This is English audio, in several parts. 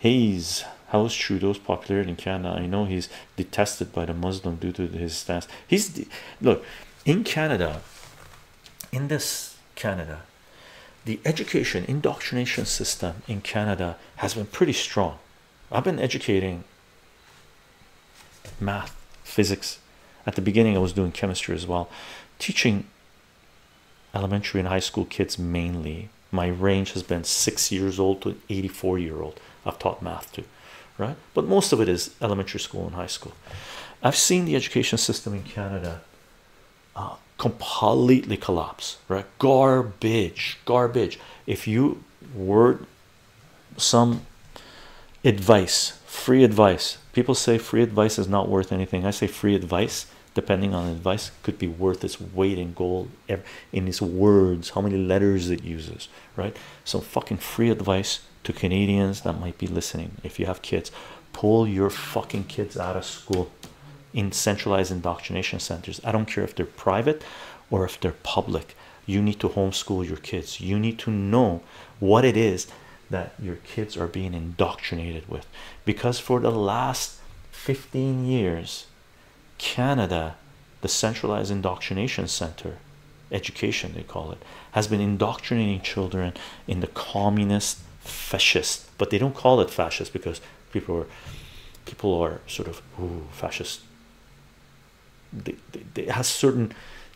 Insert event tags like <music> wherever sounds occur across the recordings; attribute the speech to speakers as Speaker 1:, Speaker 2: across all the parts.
Speaker 1: Hayes, how is Trudeau's popularity in Canada? I know he's detested by the Muslim due to his stance. He's look in Canada, in this Canada, the education indoctrination system in Canada has been pretty strong. I've been educating math, physics. At the beginning, I was doing chemistry as well, teaching elementary and high school kids mainly. My range has been six years old to 84 year old. I've taught math to, right? But most of it is elementary school and high school. I've seen the education system in Canada uh, completely collapse, right? Garbage, garbage. If you were some advice, free advice, people say free advice is not worth anything. I say free advice, depending on advice, could be worth its weight in gold in its words, how many letters it uses, right? So, fucking free advice to Canadians that might be listening. If you have kids, pull your fucking kids out of school in centralized indoctrination centers. I don't care if they're private or if they're public. You need to homeschool your kids. You need to know what it is that your kids are being indoctrinated with because for the last 15 years Canada the centralized indoctrination center education they call it has been indoctrinating children in the communist fascist but they don't call it fascist because people are people are sort of ooh, fascist. It has certain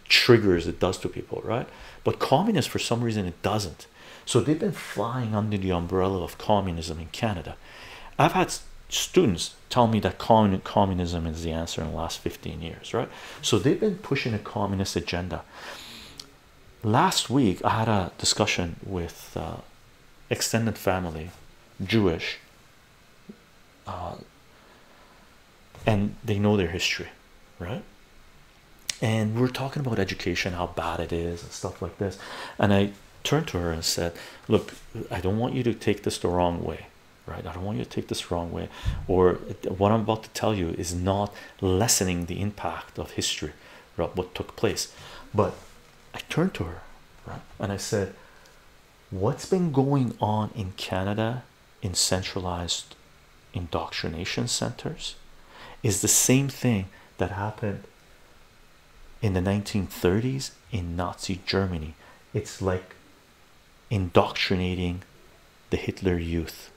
Speaker 1: triggers it does to people right? But communist for some reason it doesn't. So they've been flying under the umbrella of communism in Canada. I've had students tell me that communism is the answer in the last 15 years right? So they've been pushing a communist agenda. Last week I had a discussion with uh, extended family Jewish uh, and they know their history right? And we're talking about education how bad it is and stuff like this. And I turned to her and said look I don't want you to take this the wrong way right? I don't want you to take this wrong way. Or what I'm about to tell you is not lessening the impact of history right what took place. But I turned to her right and I said what's been going on in Canada in centralized indoctrination centers is the same thing that happened in the 1930s in Nazi Germany. It's like indoctrinating the Hitler youth.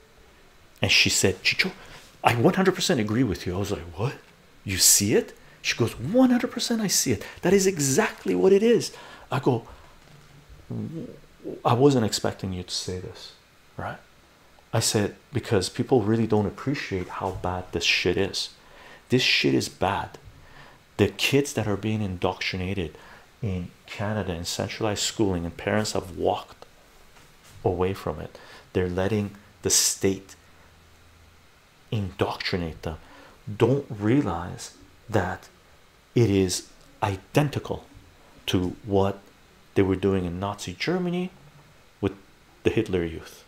Speaker 1: And she said, Chycho, I 100% agree with you. I was like, What? You see it? She goes, 100% I see it. That is exactly what it is. I go, I wasn't expecting you to say this, right? I said, Because people really don't appreciate how bad this shit is. This shit is bad. The kids that are being indoctrinated in Canada in centralized schooling, and parents have walked away from it. They're letting the state indoctrinate them. Don't realize that it is identical to what they were doing in Nazi Germany the Hitler youth.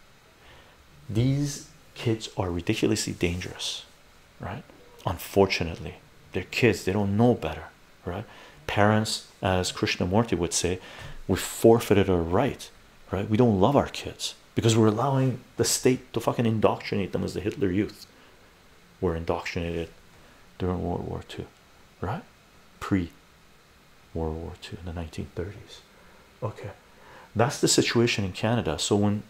Speaker 1: These kids are ridiculously dangerous, right? Unfortunately, they're kids, they don't know better, right? Parents, as Krishnamurti would say, we forfeited our right, right? We don't love our kids because we're allowing the state to fucking indoctrinate them as the Hitler youth were indoctrinated during World War II, right? Pre World War II in the 1930s. Okay, that's the situation in Canada. So, when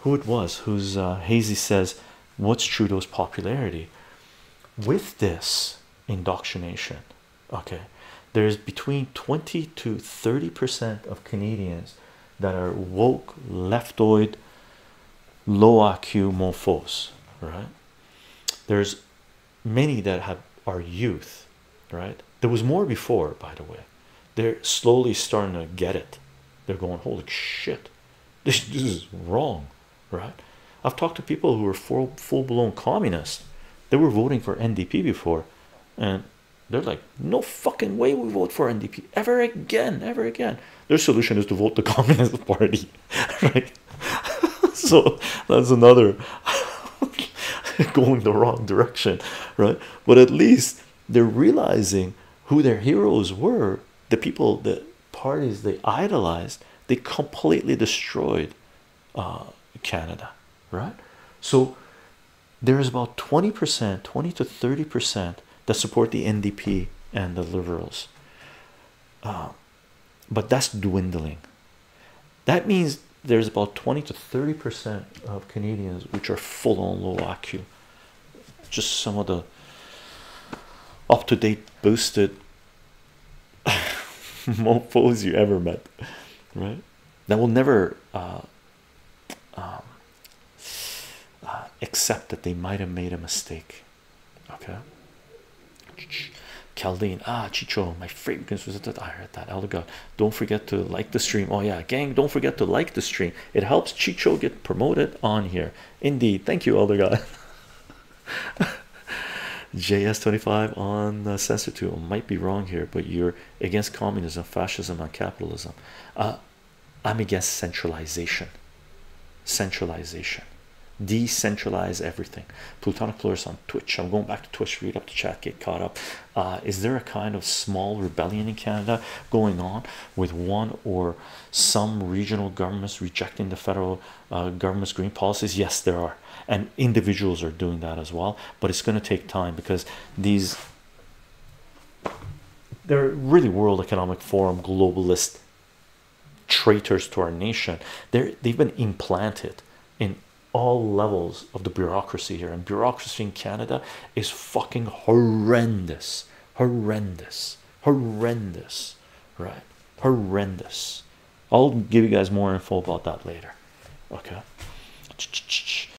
Speaker 1: who it was who's uh, hazy says, What's Trudeau's popularity with this indoctrination? Okay, there's between 20 to 30 percent of Canadians that are woke leftoid low IQ mofos, right? There's many that have are youth, right? There was more before, by the way. They're slowly starting to get it. They're going, holy shit, this, this is wrong, right? I've talked to people who were full full blown communists. They were voting for NDP before, and they're like, no fucking way we vote for NDP ever again, ever again. Their solution is to vote the <laughs> Communist Party, <laughs> right? <laughs> so that's another going the wrong direction, right? But at least they're realizing who their heroes were, the people, the parties they idolized, they completely destroyed uh, Canada, right? So there's about 20%, 20 to 30% that support the NDP and the liberals. Uh, but that's dwindling. That means there's about 20 to 30% of Canadians which are full on low IQ. Just some of the up to date, boosted <laughs> mofos you ever met, right? That will never uh, um, uh, accept that they might have made a mistake. Okay, Chaldean, ah, Chycho, my favorite was that I heard that. Elder God, don't forget to like the stream. Oh, yeah, gang, don't forget to like the stream, it helps Chycho get promoted on here. Indeed, thank you, Elder God. <laughs> JS25 on uh, censor tool. Might be wrong here, but you're against communism, fascism, and capitalism. Uh, I'm against centralization, centralization, decentralize everything. Plutonic Flores on Twitch. I'm going back to Twitch, read up the chat, get caught up. Uh, is there a kind of small rebellion in Canada going on with one or some regional governments rejecting the federal uh, government's green policies? Yes, there are, and individuals are doing that as well. But it's going to take time because these they're really World Economic Forum globalist traitors to our nation. They're they've been implanted in all levels of the bureaucracy here, and bureaucracy in Canada is fucking horrendous, horrendous, horrendous, right? Horrendous. I'll give you guys more info about that later. Okay.